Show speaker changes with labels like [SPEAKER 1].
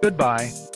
[SPEAKER 1] Goodbye.